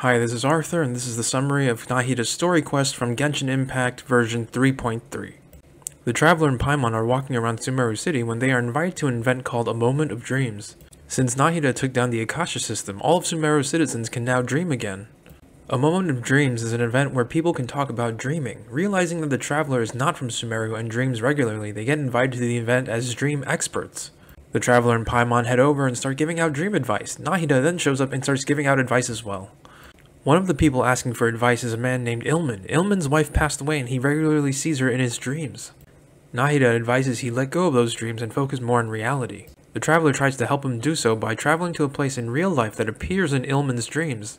Hi, this is Arthur, and this is the summary of Nahida's story quest from Genshin Impact version 3.3. The Traveler and Paimon are walking around Sumeru City when they are invited to an event called A Moment of Dreams. Since Nahida took down the Akasha system, all of Sumeru's citizens can now dream again. A Moment of Dreams is an event where people can talk about dreaming. Realizing that the Traveler is not from Sumeru and dreams regularly, they get invited to the event as dream experts. The Traveler and Paimon head over and start giving out dream advice. Nahida then shows up and starts giving out advice as well. One of the people asking for advice is a man named Ilman. Ilman's wife passed away and he regularly sees her in his dreams. Nahida advises he let go of those dreams and focus more on reality. The traveler tries to help him do so by traveling to a place in real life that appears in Ilman's dreams.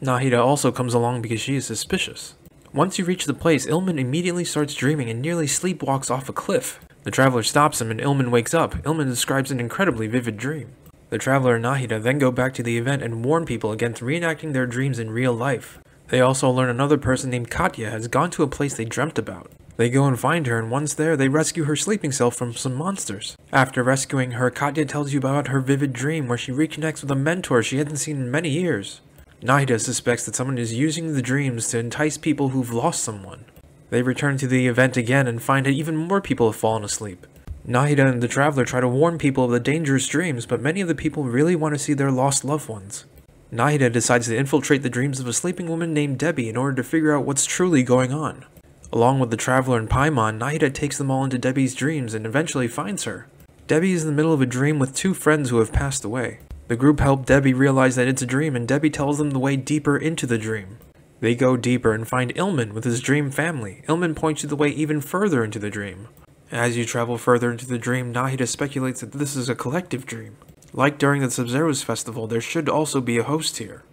Nahida also comes along because she is suspicious. Once you reach the place, Ilman immediately starts dreaming and nearly sleepwalks off a cliff. The traveler stops him and Ilman wakes up. Ilman describes an incredibly vivid dream. The Traveler and Nahida then go back to the event and warn people against reenacting their dreams in real life. They also learn another person named Katya has gone to a place they dreamt about. They go and find her, and once there, they rescue her sleeping self from some monsters. After rescuing her, Katya tells you about her vivid dream where she reconnects with a mentor she hadn't seen in many years. Nahida suspects that someone is using the dreams to entice people who've lost someone. They return to the event again and find that even more people have fallen asleep. Nahida and the Traveler try to warn people of the dangerous dreams, but many of the people really want to see their lost loved ones. Nahida decides to infiltrate the dreams of a sleeping woman named Debbie in order to figure out what's truly going on. Along with the Traveler and Paimon, Nahida takes them all into Debbie's dreams and eventually finds her. Debbie is in the middle of a dream with two friends who have passed away. The group help Debbie realize that it's a dream and Debbie tells them the way deeper into the dream. They go deeper and find Ilman with his dream family. Ilman points you the way even further into the dream. As you travel further into the dream, Nahida speculates that this is a collective dream. Like during the Sabzeruz festival, there should also be a host here.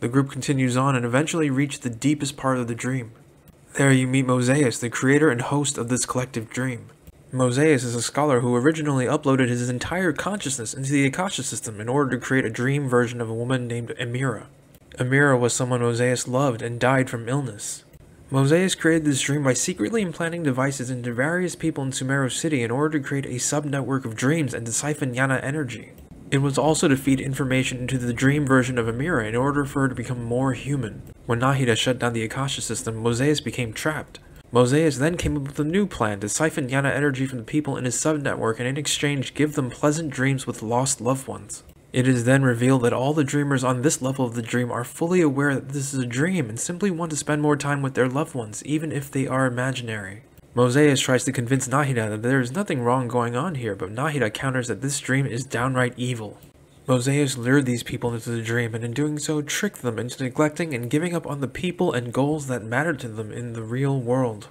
The group continues on and eventually reach the deepest part of the dream. There you meet Mosaeus, the creator and host of this collective dream. Mosaeus is a scholar who originally uploaded his entire consciousness into the Akasha system in order to create a dream version of a woman named Amira. Amira was someone Mosaeus loved and died from illness. Mosaeus created this dream by secretly implanting devices into various people in Sumeru City in order to create a sub-network of dreams and to siphon Yana energy. It was also to feed information into the dream version of Amira in order for her to become more human. When Nahida shut down the Akasha system, Mosaeus became trapped. Mosaeus then came up with a new plan to siphon Yana energy from the people in his sub-network and in exchange give them pleasant dreams with lost loved ones. It is then revealed that all the dreamers on this level of the dream are fully aware that this is a dream and simply want to spend more time with their loved ones, even if they are imaginary. Mosaeus tries to convince Nahida that there is nothing wrong going on here, but Nahida counters that this dream is downright evil. Mosaeus lured these people into the dream and in doing so tricked them into neglecting and giving up on the people and goals that mattered to them in the real world.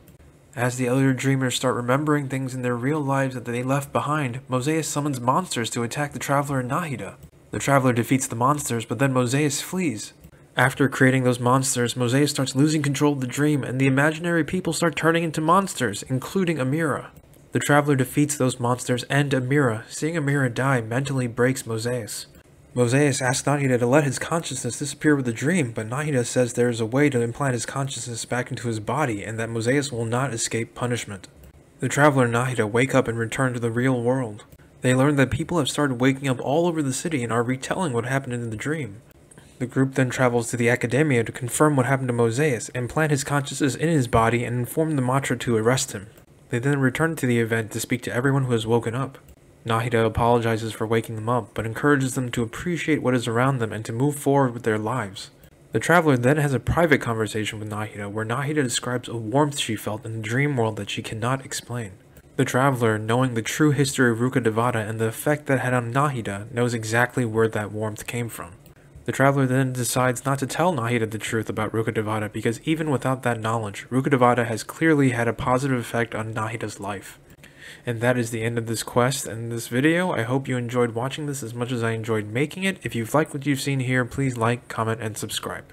As the other dreamers start remembering things in their real lives that they left behind, Mosaeus summons monsters to attack the Traveler and Nahida. The traveler defeats the monsters, but then Mosaeus flees. After creating those monsters, Mosaeus starts losing control of the dream, and the imaginary people start turning into monsters, including Amira. The traveler defeats those monsters and Amira. Seeing Amira die mentally breaks Mosaeus. Mosaeus asks Nahida to let his consciousness disappear with the dream, but Nahida says there is a way to implant his consciousness back into his body and that Mosaeus will not escape punishment. The traveler and Nahida wake up and return to the real world. They learn that people have started waking up all over the city and are retelling what happened in the dream. The group then travels to the Academia to confirm what happened to Mosaeus, implant his consciousness in his body, and inform the Matra to arrest him. They then return to the event to speak to everyone who has woken up. Nahida apologizes for waking them up, but encourages them to appreciate what is around them and to move forward with their lives. The traveler then has a private conversation with Nahida, where Nahida describes a warmth she felt in the dream world that she cannot explain. The traveler, knowing the true history of Rukkhadevata and the effect that had on Nahida, knows exactly where that warmth came from. The traveler then decides not to tell Nahida the truth about Rukkhadevata because even without that knowledge, Rukkhadevata has clearly had a positive effect on Nahida's life. And that is the end of this quest and this video. I hope you enjoyed watching this as much as I enjoyed making it. If you've liked what you've seen here, please like, comment, and subscribe.